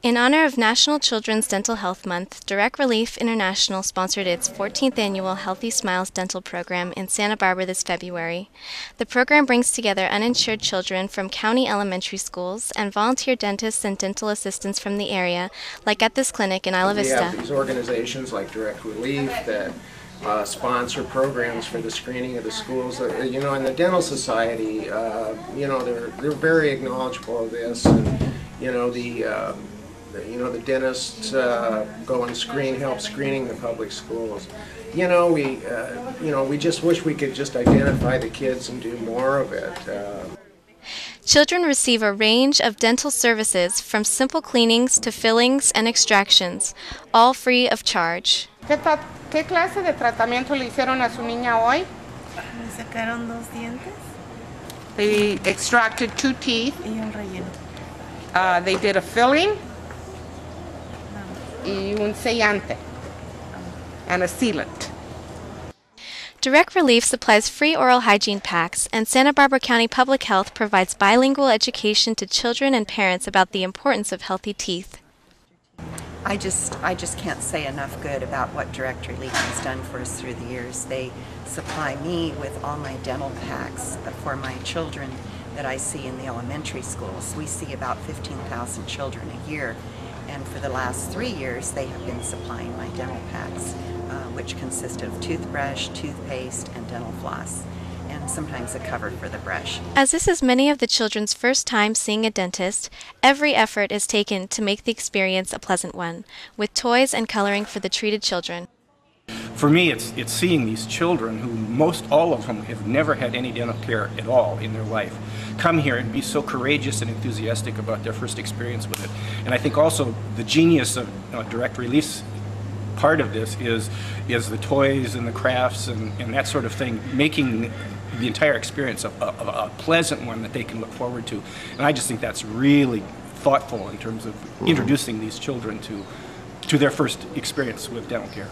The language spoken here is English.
In honor of National Children's Dental Health Month, Direct Relief International sponsored its 14th annual Healthy Smiles Dental Program in Santa Barbara this February. The program brings together uninsured children from county elementary schools and volunteer dentists and dental assistants from the area, like at this clinic in Isla We have these organizations like Direct Relief that uh, sponsor programs for the screening of the schools. Uh, You know, in the Dental Society, uh, you know, they're, they're very acknowledgeable of this. And, you know, the, uh, the- you know, the dentists uh, go and screen, help screening the public schools. You know, we, uh, you know, we just wish we could just identify the kids and do more of it. Uh, Children receive a range of dental services from simple cleanings to fillings and extractions, all free of charge. ¿Qué, qué clase de tratamiento le hicieron a su niña hoy? Me sacaron dos dientes They extracted two teeth. y un relleno. Uh, they did a filling y un sellante and a sealant. Direct Relief supplies free oral hygiene packs, and Santa Barbara County Public Health provides bilingual education to children and parents about the importance of healthy teeth. I just I just can't say enough good about what Direct Relief has done for us through the years. They supply me with all my dental packs for my children that I see in the elementary schools. We see about 15,000 children a year, and for the last three years, they have been supplying my dental packs, uh, which consist of toothbrush, toothpaste, and dental floss, and sometimes a cover for the brush. As this is many of the children's first time seeing a dentist, every effort is taken to make the experience a pleasant one, with toys and coloring for the treated children. For me, it's, it's seeing these children who most all of them have never had any dental care at all in their life come here and be so courageous and enthusiastic about their first experience with it. And I think also the genius of uh, Direct Relief's part of this is is the toys and the crafts and, and that sort of thing, making the entire experience a, a, a pleasant one that they can look forward to. And I just think that's really thoughtful in terms of introducing these children to to their first experience with dental care.